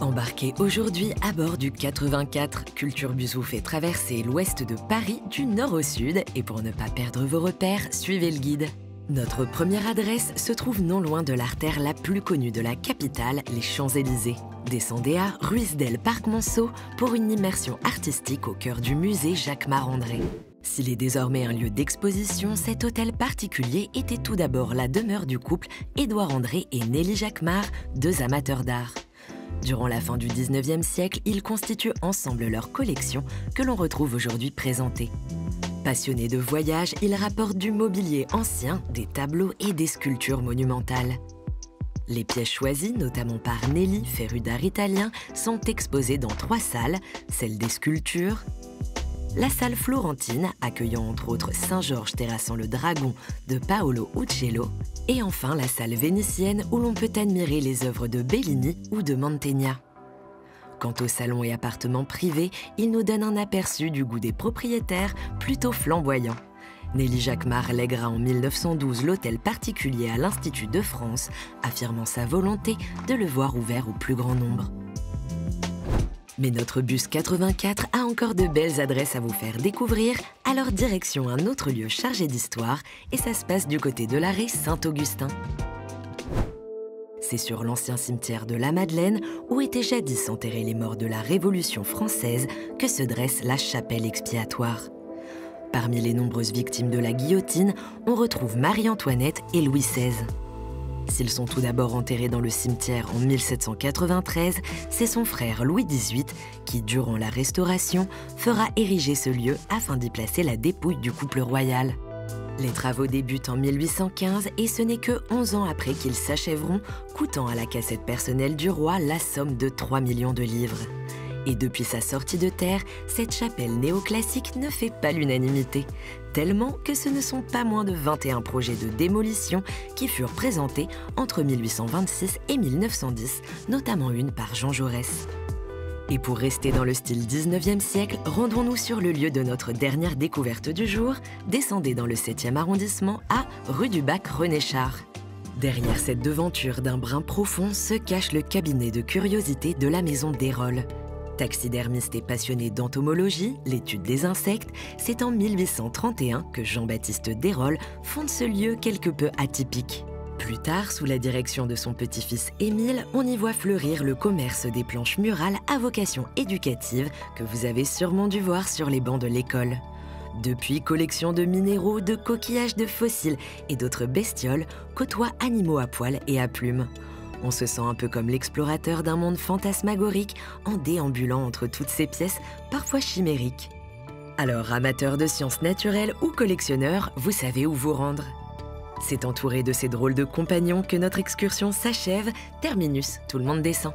Embarquez aujourd'hui à bord du 84. Culture Bus fait traverser l'ouest de Paris du nord au sud et pour ne pas perdre vos repères, suivez le guide. Notre première adresse se trouve non loin de l'artère la plus connue de la capitale, les Champs-Élysées. Descendez à Ruisdel Parc Monceau pour une immersion artistique au cœur du musée Jacques Marandré. S'il est désormais un lieu d'exposition, cet hôtel particulier était tout d'abord la demeure du couple Édouard André et Nelly Jacquemart, deux amateurs d'art. Durant la fin du 19e siècle, ils constituent ensemble leur collection que l'on retrouve aujourd'hui présentée. Passionnés de voyage, ils rapportent du mobilier ancien, des tableaux et des sculptures monumentales. Les pièces choisies, notamment par Nelly, féru italien, sont exposées dans trois salles, celle des sculptures, la salle florentine, accueillant entre autres Saint-Georges terrassant le dragon de Paolo Uccello, et enfin la salle vénitienne où l'on peut admirer les œuvres de Bellini ou de Mantegna. Quant aux salons et appartements privés, ils nous donnent un aperçu du goût des propriétaires plutôt flamboyants. Nelly Jacquemart lèguera en 1912 l'hôtel particulier à l'Institut de France, affirmant sa volonté de le voir ouvert au plus grand nombre. Mais notre bus 84 a encore de belles adresses à vous faire découvrir, alors direction un autre lieu chargé d'histoire, et ça se passe du côté de l'arrêt Saint-Augustin. C'est sur l'ancien cimetière de la Madeleine, où étaient jadis enterrés les morts de la Révolution française, que se dresse la chapelle expiatoire. Parmi les nombreuses victimes de la guillotine, on retrouve Marie-Antoinette et Louis XVI. S'ils sont tout d'abord enterrés dans le cimetière en 1793, c'est son frère Louis XVIII qui, durant la Restauration, fera ériger ce lieu afin d'y placer la dépouille du couple royal. Les travaux débutent en 1815 et ce n'est que 11 ans après qu'ils s'achèveront, coûtant à la cassette personnelle du roi la somme de 3 millions de livres. Et depuis sa sortie de terre, cette chapelle néoclassique ne fait pas l'unanimité, tellement que ce ne sont pas moins de 21 projets de démolition qui furent présentés entre 1826 et 1910, notamment une par Jean Jaurès. Et pour rester dans le style 19e siècle, rendons-nous sur le lieu de notre dernière découverte du jour, descendez dans le 7e arrondissement à rue du Bac René Char. Derrière cette devanture d'un brin profond se cache le cabinet de curiosité de la maison d'Hérole. Taxidermiste et passionné d'entomologie, l'étude des insectes, c'est en 1831 que Jean-Baptiste Desrolles fonde ce lieu quelque peu atypique. Plus tard, sous la direction de son petit-fils Émile, on y voit fleurir le commerce des planches murales à vocation éducative que vous avez sûrement dû voir sur les bancs de l'école. Depuis, collection de minéraux, de coquillages de fossiles et d'autres bestioles côtoient animaux à poils et à plumes. On se sent un peu comme l'explorateur d'un monde fantasmagorique en déambulant entre toutes ces pièces, parfois chimériques. Alors, amateur de sciences naturelles ou collectionneur, vous savez où vous rendre. C'est entouré de ces drôles de compagnons que notre excursion s'achève. Terminus, tout le monde descend.